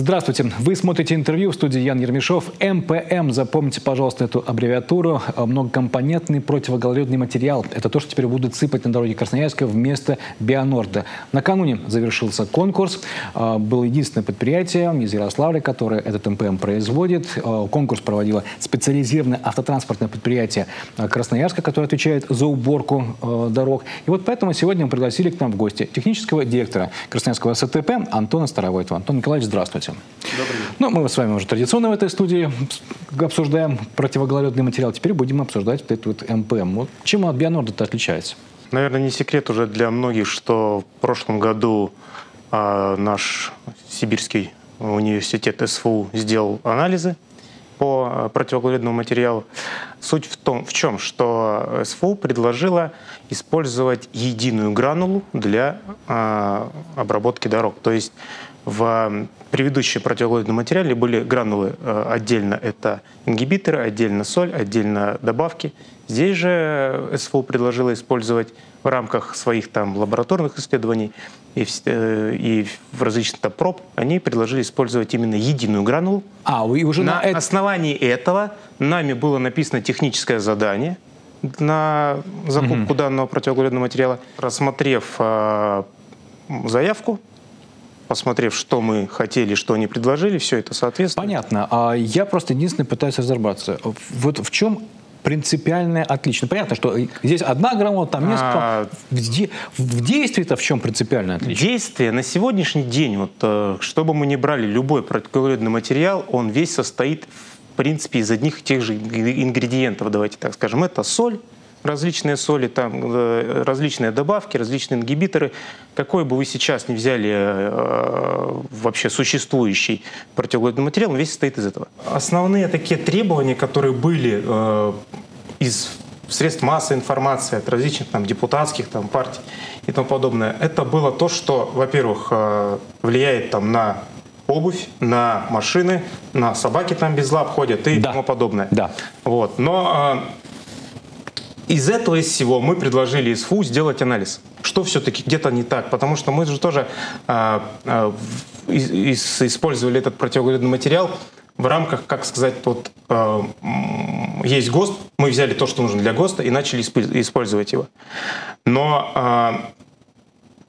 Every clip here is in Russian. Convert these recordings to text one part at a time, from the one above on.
Здравствуйте. Вы смотрите интервью в студии Ян Ермешов. МПМ, запомните, пожалуйста, эту аббревиатуру. Многокомпонентный противогололедный материал. Это то, что теперь будут сыпать на дороге Красноярска вместо Бионорда. Накануне завершился конкурс. А, было единственное предприятие из Ярославля, которое этот МПМ производит. А, конкурс проводило специализированное автотранспортное предприятие Красноярска, которое отвечает за уборку дорог. И вот поэтому сегодня мы пригласили к нам в гости технического директора Красноярского СТП Антона Старовойтова. Антон Николаевич, здравствуйте. День. Ну, мы с вами уже традиционно в этой студии обсуждаем противогололедный материал. Теперь будем обсуждать вот этот вот МПМ. Вот чем от Бионорда отличается? Наверное, не секрет уже для многих, что в прошлом году а, наш Сибирский университет СФУ сделал анализы по а, противогололедному материалу. Суть в том, в чем, что СФУ предложила использовать единую гранулу для э, обработки дорог. То есть в предыдущем противогололедном материале были гранулы э, отдельно, это ингибиторы, отдельно соль, отдельно добавки. Здесь же СФУ предложила использовать в рамках своих там лабораторных исследований и в, э, и в различных там, проб, они предложили использовать именно единую гранулу. А, уже на, на это... основании этого нами было написано техническое задание на закупку mm-hmm. данного противогололедного материала. Рассмотрев э, заявку, посмотрев, что мы хотели, что они предложили, все это соответствует. Понятно. А я просто единственное пытаюсь разобраться. Вот в чем принципиальное отличие? Понятно, что здесь одна грамота, там несколько. А... В, действии-то в чем принципиальное отличие? Действие на сегодняшний день, вот, э, чтобы мы не брали любой противогололедный материал, он весь состоит в принципе из одних и тех же ингредиентов, давайте так скажем. Это соль, различные соли, там э, различные добавки, различные ингибиторы. Какой бы вы сейчас не взяли э, вообще существующий противоголодный материал, он весь состоит из этого. Основные такие требования, которые были э, из средств массовой информации от различных там, депутатских там, партий и тому подобное, это было то, что, во-первых, э, влияет там, на обувь, на машины, на собаки там без лап ходят и да. тому подобное. Да. Вот. Но э, из этого из всего мы предложили СФУ сделать анализ. Что все-таки где-то не так? Потому что мы же тоже а, а, из, использовали этот противоголодный материал в рамках, как сказать, вот э, есть ГОСТ, мы взяли то, что нужно для ГОСТа, и начали использовать его. Но э,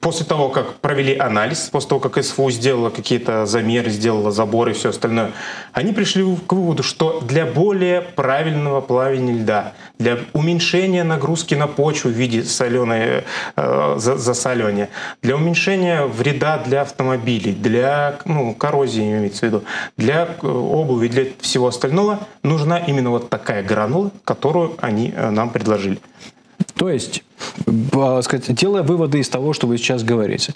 после того, как провели анализ, после того, как СФУ сделала какие-то замеры, сделала заборы и все остальное, они пришли к выводу, что для более правильного плавания льда, для уменьшения нагрузки на почву в виде соленой, э, засаливания, для уменьшения вреда для автомобилей, для ну, коррозии имеется в виду, для э, обуви, для всего остального нужна именно вот такая гранула, которую они э, нам предложили. То есть, сказать, делая выводы из того, что вы сейчас говорите,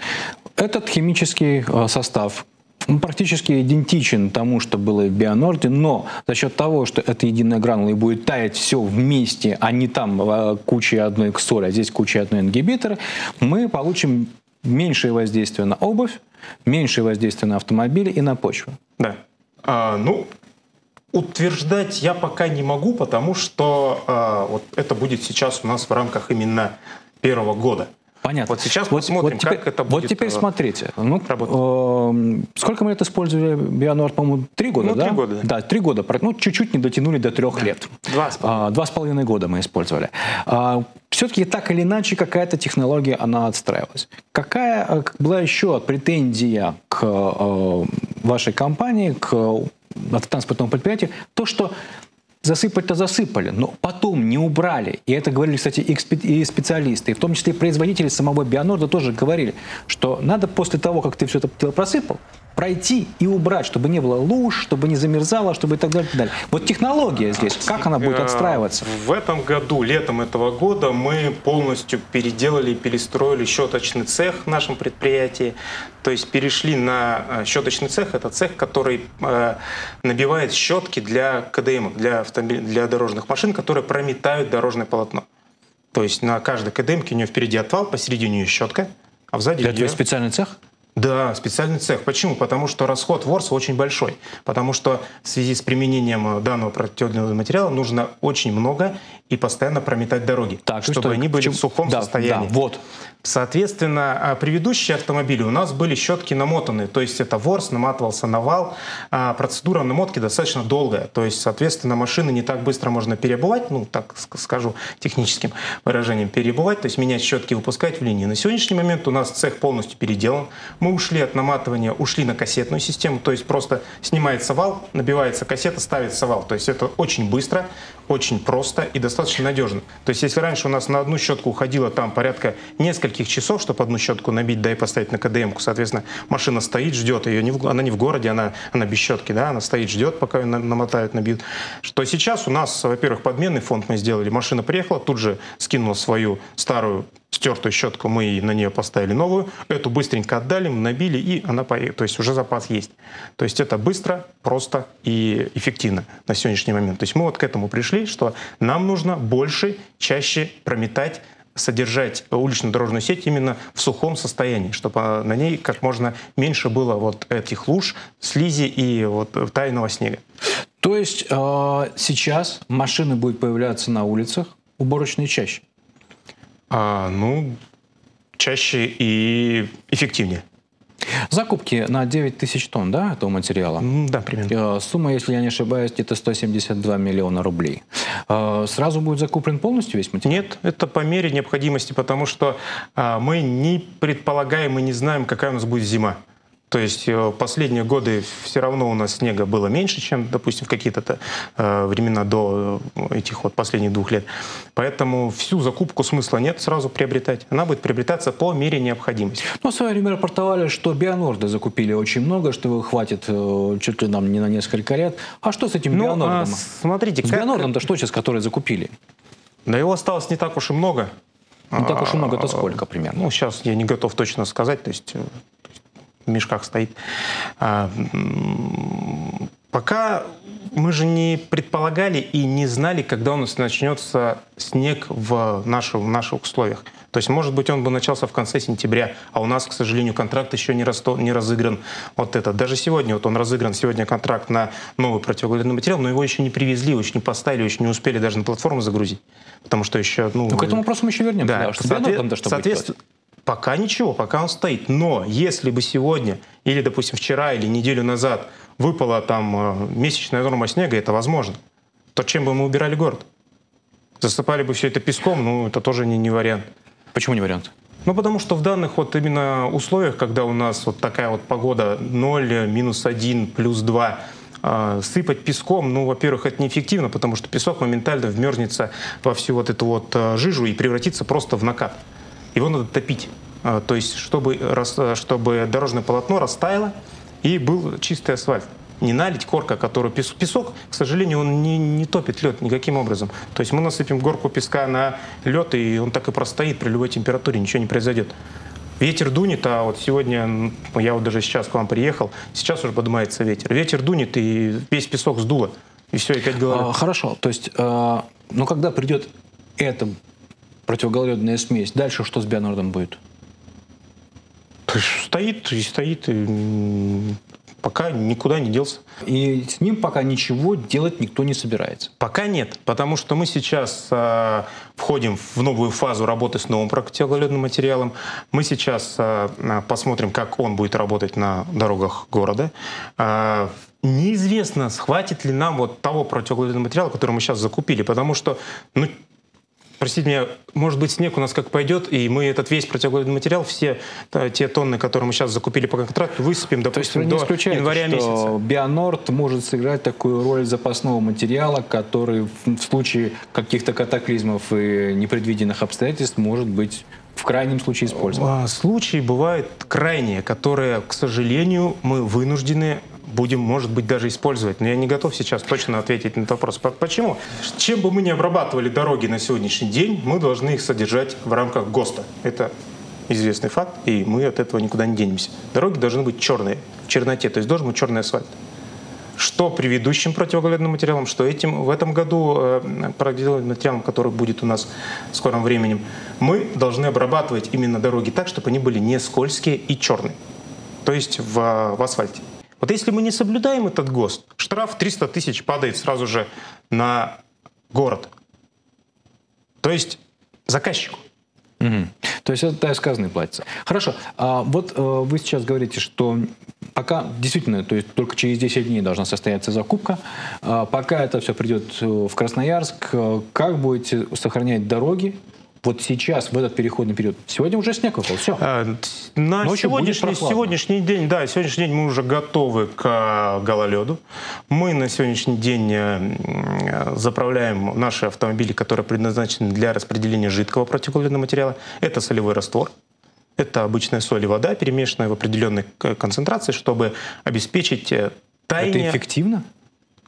этот химический а, состав он практически идентичен тому, что было в Бионорде, но за счет того, что это единая гранула и будет таять все вместе, а не там куча одной соли, а здесь куча одной ингибитора, мы получим меньшее воздействие на обувь, меньшее воздействие на автомобили и на почву. Да. А, ну, Утверждать я пока не могу, потому что э, вот это будет сейчас у нас в рамках именно первого года. Понятно. Вот сейчас вот, посмотрим, вот теперь, как это будет Вот теперь э, смотрите. Ну, э, сколько мы это использовали Бионорд, по-моему, три года, ну, да? три года. Да, три года. Ну, чуть-чуть не дотянули до трех да. лет. Два с половиной. А, два с половиной года мы использовали. А, все-таки так или иначе какая-то технология, она отстраивалась. Какая э, была еще претензия к э, вашей компании, к автотранспортного предприятия, то, что засыпать-то засыпали, но потом не убрали. И это говорили, кстати, и специалисты, и в том числе и производители самого Бионорда тоже говорили, что надо после того, как ты все это просыпал, пройти и убрать, чтобы не было луж, чтобы не замерзало, чтобы и так далее. И так далее. Вот технология здесь, как она будет отстраиваться? В этом году, летом этого года, мы полностью переделали и перестроили щеточный цех в нашем предприятии. То есть перешли на э, щеточный цех. Это цех, который э, набивает щетки для КДМ, для, автомобиль, для дорожных машин, которые прометают дорожное полотно. То есть на каждой КДМ у нее впереди отвал, посередине ее щетка, а сзади Для этого специальный цех? Да, специальный цех. Почему? Потому что расход ворса очень большой. Потому что в связи с применением данного противоположного материала нужно очень много и постоянно прометать дороги, Так, чтобы что, они были чем... в сухом да, состоянии. Да, вот. Соответственно, а, предыдущие автомобили у нас были щетки намотаны, то есть это ворс наматывался на вал. А процедура намотки достаточно долгая, то есть, соответственно, машины не так быстро можно переобувать, ну, так скажу техническим выражением, переобувать, то есть менять щетки, выпускать в линии. На сегодняшний момент у нас цех полностью переделан. Мы ушли от наматывания, ушли на кассетную систему, то есть просто снимается вал, набивается кассета, ставится вал. То есть это очень быстро, очень просто и достаточно надежно. То есть если раньше у нас на одну щетку уходило там порядка нескольких часов, чтобы одну щетку набить, да и поставить на КДМ-ку, соответственно, машина стоит, ждет, ее не в, она не в городе, она, она без щетки, да, она стоит, ждет, пока ее намотают, набьют. Что сейчас у нас, во-первых, подменный фонд мы сделали, машина приехала, тут же скинула свою старую стертую щетку, мы на нее поставили новую, эту быстренько отдали, набили, и она поехала. То есть уже запас есть. То есть это быстро, просто и эффективно на сегодняшний момент. То есть мы вот к этому пришли, что нам нужно больше, чаще прометать содержать уличную дорожную сеть именно в сухом состоянии, чтобы на ней как можно меньше было вот этих луж, слизи и вот тайного снега. То есть э, сейчас машины будут появляться на улицах уборочные чаще? А, ну, чаще и эффективнее. Закупки на 9 тысяч тонн, да, этого материала? Да, примерно. Э, сумма, если я не ошибаюсь, где-то 172 миллиона рублей. Э, сразу будет закуплен полностью весь материал? Нет, это по мере необходимости, потому что а, мы не предполагаем и не знаем, какая у нас будет зима. То есть э, последние годы все равно у нас снега было меньше, чем, допустим, в какие-то э, времена до э, этих вот последних двух лет. Поэтому всю закупку смысла нет сразу приобретать. Она будет приобретаться по мере необходимости. Ну, в свое время рапортовали, что Бионорды закупили очень много, что его хватит э, чуть ли нам не на несколько лет. А что с этим ну, Бионордом? А, смотрите, с как... Бионордом-то что сейчас, которые закупили? Да его осталось не так уж и много. Не так уж и много, это сколько примерно? Ну, сейчас я не готов точно сказать, то есть в мешках стоит. А, пока мы же не предполагали и не знали, когда у нас начнется снег в, наших, в наших условиях. То есть, может быть, он бы начался в конце сентября, а у нас, к сожалению, контракт еще не, расто, не разыгран. Вот это. Даже сегодня вот он разыгран, сегодня контракт на новый противоголодный материал, но его еще не привезли, еще не поставили, еще не успели даже на платформу загрузить. Потому что еще... Ну, ну к этому вопросу мы еще вернемся. Да, да, что соответ... соответственно, Пока ничего, пока он стоит. Но если бы сегодня, или, допустим, вчера, или неделю назад выпала там э, месячная норма снега, это возможно, то чем бы мы убирали город? Засыпали бы все это песком, ну, это тоже не, не вариант. Почему не вариант? Ну, потому что в данных вот именно условиях, когда у нас вот такая вот погода 0, минус 1, плюс 2, э, сыпать песком, ну, во-первых, это неэффективно, потому что песок моментально вмерзнется во всю вот эту вот э, жижу и превратится просто в накат его надо топить. А, то есть, чтобы, чтобы дорожное полотно растаяло и был чистый асфальт. Не налить корка, который песок, песок к сожалению, он не, не топит лед никаким образом. То есть мы насыпем горку песка на лед, и он так и простоит при любой температуре, ничего не произойдет. Ветер дунет, а вот сегодня, я вот даже сейчас к вам приехал, сейчас уже поднимается ветер. Ветер дунет, и весь песок сдуло, и все, и опять голова. А, хорошо, то есть, а, ну когда придет это противогололедная смесь. Дальше что с Бионордом будет? Стоит и стоит, и пока никуда не делся. И с ним пока ничего делать никто не собирается? Пока нет, потому что мы сейчас э, входим в новую фазу работы с новым противогололедным материалом. Мы сейчас э, посмотрим, как он будет работать на дорогах города. Э, неизвестно, хватит ли нам вот того противогололедного материала, который мы сейчас закупили, потому что ну, Простите меня, может быть, снег у нас как пойдет, и мы этот весь противоголодный материал, все те тонны, которые мы сейчас закупили по контракту, высыпем, допустим, То есть до января что месяца. Бионорд может сыграть такую роль запасного материала, который в случае каких-то катаклизмов и непредвиденных обстоятельств может быть в крайнем случае использован? А, случаи бывают крайние, которые, к сожалению, мы вынуждены будем, может быть, даже использовать. Но я не готов сейчас точно ответить на этот вопрос. Почему? Чем бы мы ни обрабатывали дороги на сегодняшний день, мы должны их содержать в рамках ГОСТа. Это известный факт, и мы от этого никуда не денемся. Дороги должны быть черные, в черноте, то есть должен быть черный асфальт. Что предыдущим противогололедным материалом, что этим в этом году э, противогололедным материалом, который будет у нас в скором времени, мы должны обрабатывать именно дороги так, чтобы они были не скользкие и черные, то есть в, в асфальте. Вот если мы не соблюдаем этот ГОСТ, штраф 300 тысяч падает сразу же на город. То есть заказчику. Угу. То есть это сказанное платится. Хорошо. А вот э, вы сейчас говорите, что пока действительно, то есть только через 10 дней должна состояться закупка. А пока это все придет э, в Красноярск, э, как будете сохранять дороги? Вот сейчас, в этот переходный период, сегодня уже снег выпал, все. А, на сегодняшний, сегодняшний день, да, сегодняшний день мы уже готовы к гололеду. Мы на сегодняшний день э, заправляем наши автомобили, которые предназначены для распределения жидкого противогололедного материала. Это солевой раствор. Это обычная соль и вода, перемешанная в определенной концентрации, чтобы обеспечить таяние... Это эффективно?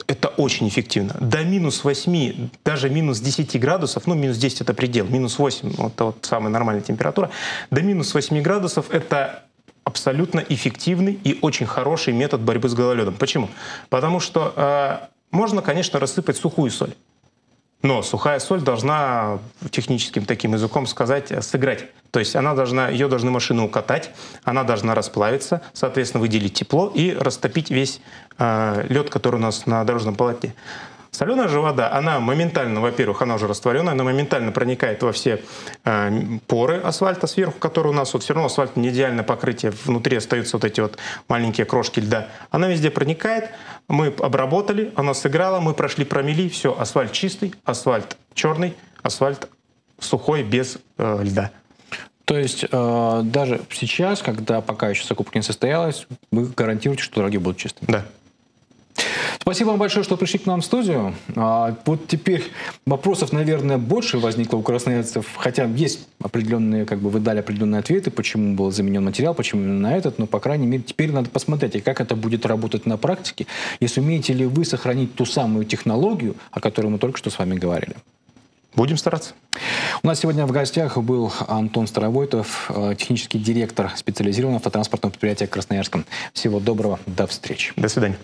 Это очень эффективно. До минус 8, даже минус 10 градусов, ну минус 10 это предел, минус 8 вот, это вот самая нормальная температура, до минус 8 градусов это абсолютно эффективный и очень хороший метод борьбы с гололедом. Почему? Потому что э, можно, конечно, рассыпать сухую соль. Но сухая соль должна, техническим таким языком сказать, сыграть. То есть она должна, ее должны машину укатать, она должна расплавиться, соответственно, выделить тепло и растопить весь э, лед, который у нас на дорожном полотне. Соленая же вода, она моментально, во-первых, она уже растворенная, она моментально проникает во все э, поры асфальта сверху, которые у нас, вот все равно асфальт не идеальное покрытие, внутри остаются вот эти вот маленькие крошки льда. Она везде проникает, мы обработали, она сыграла, мы прошли, промели, все, асфальт чистый, асфальт черный, асфальт сухой, без э, льда. То есть э, даже сейчас, когда пока еще закупка не состоялась, вы гарантируете, что дороги будут чистыми? Да. Спасибо вам большое, что пришли к нам в студию. А, вот теперь вопросов, наверное, больше возникло у красноярцев, хотя есть определенные, как бы вы дали определенные ответы, почему был заменен материал, почему именно на этот, но, по крайней мере, теперь надо посмотреть, как это будет работать на практике, и сумеете ли вы сохранить ту самую технологию, о которой мы только что с вами говорили. Будем стараться. У нас сегодня в гостях был Антон Старовойтов, э, технический директор специализированного автотранспортного предприятия Красноярском. Всего доброго, до встречи. До свидания.